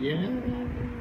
Yeah.